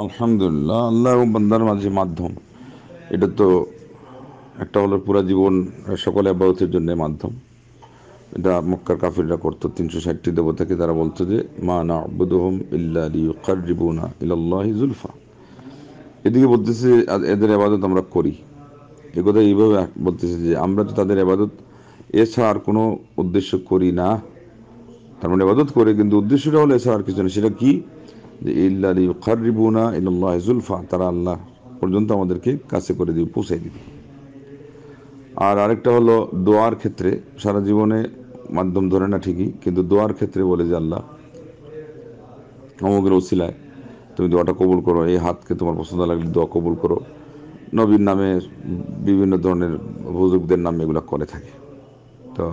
আলহামদুলিল্লাহ আল্লাহ বান্দার মাঝে মাধ্যম। এটা তো একটা হলো পুরা জীবন সকলে আবাদতের জন্য মাধ্যম। এটা মক্কার কাফিররা করতো। তিনশো ষাটটি দেবতাকে তারা বলতো যে, মা না আবুদহম ইল্লা লিউকারিবুনা ইলাল্লাহি জুলফা। এদিকে বলতেছে এদের আবাদত আমরা করি। এ কথা এইভাবে বলতেছে যে, আমরা তো তাদের আবাদত এছাড়া আর কোনো উদ্দেশ্য করি না। তার মানে আবাদত করে, কিন্তু উদ্দেশ্যটা হলো এছাড়া আর কিছু না। সেটা কি? ইল্লা লিউকারিবুনা ইলাল্লাহি জুলফা তারা আল্লাহ পর্যন্ত আমাদেরকে কাছে করে দিবে পৌঁছাই দিবে। আর আরেকটা হলো দোয়ার ক্ষেত্রে, সারা জীবনে মাধ্যম ধরে না ঠিকই, কিন্তু দোয়ার ক্ষেত্রে বলে যে আল্লাহ, অমুকের ওসিলায় তুমি দোয়াটা কবুল করো, এই হাতকে তোমার পছন্দ লাগলে দোয়া কবুল করো। নবীর নামে বিভিন্ন ধরনের বুজুর্গদের নামে এগুলো করে থাকে। তো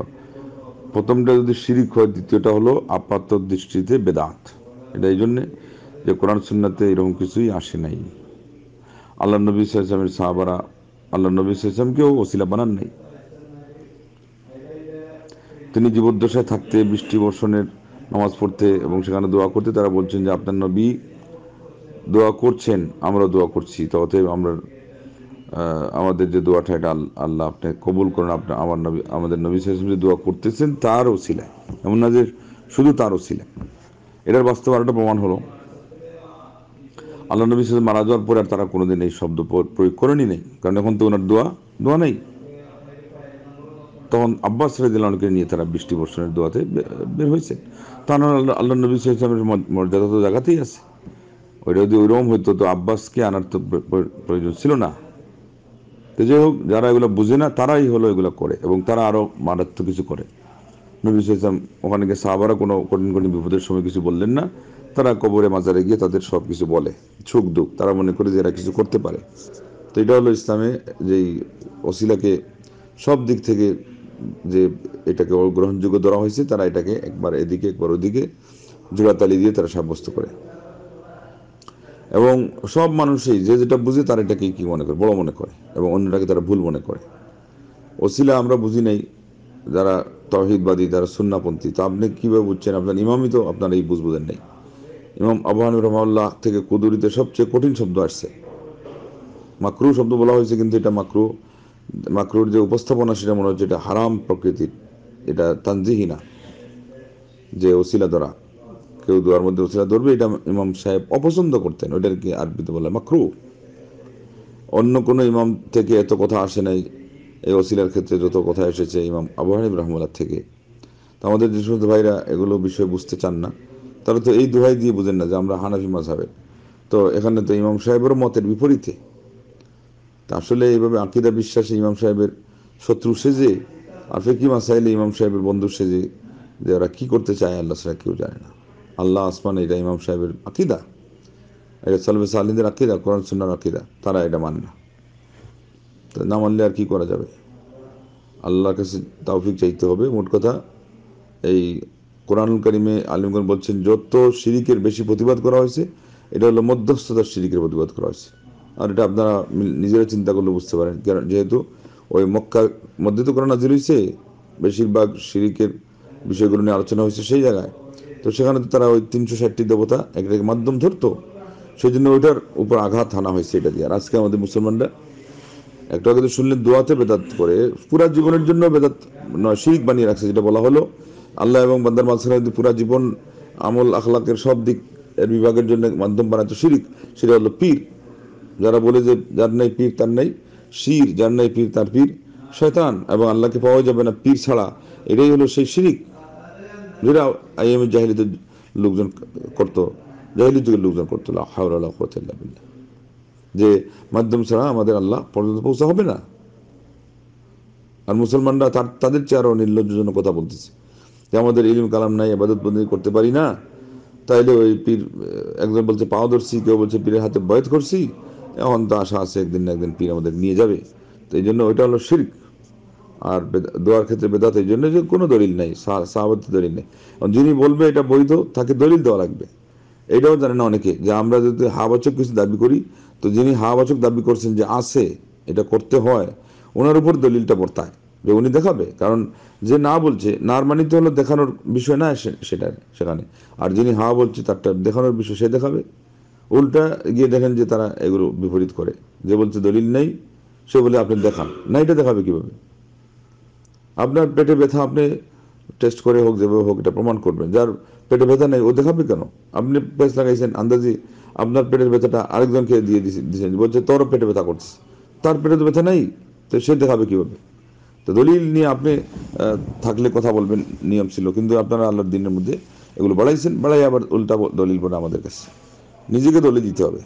প্রথমটা যদি শিরিক হয়, দ্বিতীয়টা হলো আপাত দৃষ্টিতে বেদাত। এটা এই জন্যে যে কোরআন, সুন্নাতে এরকম কিছুই আসে নাই। আল্লাহ নবী সাল্লামের সাহাবারা আল্লাহ নবী সাল্লামকেও ওসিলা বানান নাই। তিনি জীবদ্দশায় থাকতে, বৃষ্টি বর্ষণের নামাজ পড়তে এবং সেখানে দোয়া করতে তারা বলছেন যে, আপনার নবী দোয়া করছেন আমরা দোয়া করছি। তো অতএব আমরা আমাদের যে দোয়াটা, এটা আল্লাহ আপনি কবুল করেন। আপনার আমার নবী, আমাদের নবী সাহেব যে দোয়া করতেছেন, তার ওসিলায়। এমন না যে শুধু তার ওসিলায়। এটার বাস্তব আরেকটা প্রমাণ হলো আল্লাহ নবী সাহেব মারা যাওয়ার পরে আর তারা কোনোদিন এই শব্দ প্রয়োগ করেনি নেই। কারণ এখন তো ওনার দোয়া দোয়া নেই। তখন আব্বাস রাজিল্লাহকে নিয়ে তারা বৃষ্টি বর্ষণের দোয়াতে বের হয়েছে। তখন আল্লাহ নবী সাহেবের মর্যাদা তো জায়গাতেই আছে। ওইটা যদি ওইরকম হইতো তো আব্বাসকে আনার তো প্রয়োজন ছিল না। তো যাই হোক, যারা এগুলো বুঝে না, তারাই হলো এগুলো করে এবং তারা আরও মারাত্মক কিছু করে। নবী সাইসলাম ওখানে গিয়ে সাহাবারা কোনো কঠিন কঠিন বিপদের সময় কিছু বললেন না। তারা কবরে, মাজারে গিয়ে তাদের সব কিছু বলে। সুখ, দুঃখ, তারা মনে করে যে এরা কিছু করতে পারে। তো এটা হলো ইসলামে যেই ওসিলাকে সব দিক থেকে যে এটাকে গ্রহণযোগ্য ধরা হয়েছে, তারা এটাকে একবার এদিকে, একবার ওদিকে জোড়াতালি দিয়ে তারা সাব্যস্ত করে। এবং সব মানুষই যে যেটা বুঝে তারা এটাকে কি মনে করে? বড় মনে করে এবং অন্যটাকে তারা ভুল মনে করে। ওসিলা আমরা বুঝি নাই, যারা তহিদবাদী যারা সুন্নাপন্থী। তা আপনি কীভাবে বুঝছেন? আপনার ইমামই তো আপনার এই বুঝ বুঝেন নেই। ইমাম আবহান রহমাল্লাহ থেকে কুদুরিতে সবচেয়ে কঠিন শব্দ আসছে। মাকরু শব্দ বলা হয়েছে, কিন্তু এটা মাকরু, মাকরুর যে উপস্থাপনা সেটা মনে হচ্ছে এটা হারাম প্রকৃতির, এটা তানজিহি না, যে ওসিলা ধরা। কেউ দোয়ার মধ্যে ওসিলা ধরবে, এটা ইমাম সাহেব অপছন্দ করতেন ওইটার কি আরবিতে বলে, মাকরু। অন্য কোনো ইমাম থেকে এত কথা আসে নাই এই ওসিলার ক্ষেত্রে যত কথা এসেছে ইমাম আবু হানিব থেকে, তো আমাদের যে সমস্ত ভাইরা এগুলো বিষয় বুঝতে চান না। তারা তো এই দোহাই দিয়ে বুঝেন না যে আমরা হানাফি মাঝাবের তো এখানে তো ইমাম সাহেবেরও মতের বিপরীতে। তা আসলে এইভাবে আকিদা বিশ্বাসে ইমাম সাহেবের শত্রু সেজে, আর ফেকি মাসাইলে ইমাম সাহেবের বন্ধু সেজে, যে ওরা কী করতে চায় আল্লাহ সেটা কেউ জানে না। আল্লাহ আসমান এটা ইমাম সাহেবের আকিদা। এটা সালবে সালিদের আকিদা, কোরআন সুন্নার আকিদা, তারা এটা মানে না। তো না মানলে আর কি করা যাবে? আল্লাহর কাছে তাওফিক চাইতে হবে। মোট কথা, এই কোরআনুল কারিমে আলিমগঞ্জ বলছেন, যত শিরিকের বেশি প্রতিবাদ করা হয়েছে, এটা হলো মধ্যস্থতার শিরিকের প্রতিবাদ করা হয়েছে। আর এটা আপনারা নিজেরা চিন্তা করলে বুঝতে পারেন। কারণ যেহেতু ওই মক্কার মধ্যে তো কোরআন নাজিল হয়েছে, বেশিরভাগ শিরিকের বিষয়গুলো নিয়ে আলোচনা হয়েছে সেই জায়গায়। তো সেখানে তো তারা ওই তিনশো ষাটটি দেবতা একটাকে মাধ্যম ধরতো। সেই জন্য ওইটার উপর আঘাত হানা হয়েছে এটা দিয়ে। আর আজকে আমাদের মুসলমানরা একটু তো শুনলেন, দোয়াতে বেদাত করে পুরা জীবনের জন্য বেদাত নয়, শিরিক বানিয়ে রাখছে, যেটা বলা হলো। আল্লাহ এবং বান্দার মাঝখানে যদি পুরা জীবন আমল, আখলাকের সব দিক এর বিভাগের জন্য মাধ্যম বানাতো শিরিক। সেটা হলো পীর। যারা বলে যে যার নাই পীর, তার নাই শির, যার নাই পীর, তার পীর শয়তান, এবং আল্লাহকে পাওয়া যাবে না পীর ছাড়া। এটাই হলো সেই শিরিক। যেটা আইএম জাহিলিতে লোকজন করতো জাহিলি যুগের লোকজন করতো হাওড়াল্লাহ যে মাধ্যম ছাড়া আমাদের আল্লাহ পর্যন্ত পৌঁছা হবে না। আর মুসলমানরা তার, তাদের চেয়ে আরও নির্লজ্জজনক কথা বলতেছে। যে আমাদের ইলিম কালাম নাই আবাদত বন্দি করতে পারি না। তাইলে ওই পীর, একজন বলছে, পাও ধরছি, কেউ বলছে, পীরের হাতে বয়ত করছি। এখন তো আশা আছে, একদিন না একদিন পীর আমাদের নিয়ে যাবে। তো এই জন্য ওইটা হলো শির্ক। আর দোয়ার ক্ষেত্রে বেদাত, এই জন্য যে কোনো দলিল নেই সাহাবত দলিল নেই। যিনি বলবে এটা বৈধ, তাকে দলিল দেওয়া লাগবে। এটাও জানে না অনেকে, যে আমরা যদি হাবাচক কিছু দাবি করি তো যিনি হাবাচক দাবি করছেন যে আছে, এটা করতে হয়, ওনার উপর দলিলটা বর্তায়। যে উনি দেখাবে, কারণ যে না বলছে, নার মানিতে হলো দেখানোর বিষয় না সেটা সেখানে। আর যিনি হা বলছে, তারটা দেখানোর বিষয় সে দেখাবে। উল্টা গিয়ে দেখেন যে তারা এগুলো বিপরীত করে। যে বলছে দলিল নেই, সে বলে আপনি দেখান। না, এটা দেখাবে কীভাবে? আপনার পেটে ব্যথা, আপনি টেস্ট করে হোক, যেভাবে হোক, এটা প্রমাণ করবেন। যার পেটে ব্যথা নেই, ও দেখাবে কেন? আপনি পেস লাগাইছেন, আন্দাজি আপনার পেটের ব্যথাটা আরেকজনকে দিয়ে দিয়েছেন বলছে, তোরও পেটে ব্যথা করছে তার পেটে তো ব্যথা নেই, তো সে দেখাবে কীভাবে? তো দলিল নিয়ে আপনি থাকলে কথা বলবেন, নিয়ম ছিল। কিন্তু আপনারা আল্লাহর দিনের মধ্যে এগুলো বাড়াইছেন বাড়াই আবার উল্টা দলিল বলে আমাদের কাছে। নিজেকে দলিল দিতে হবে।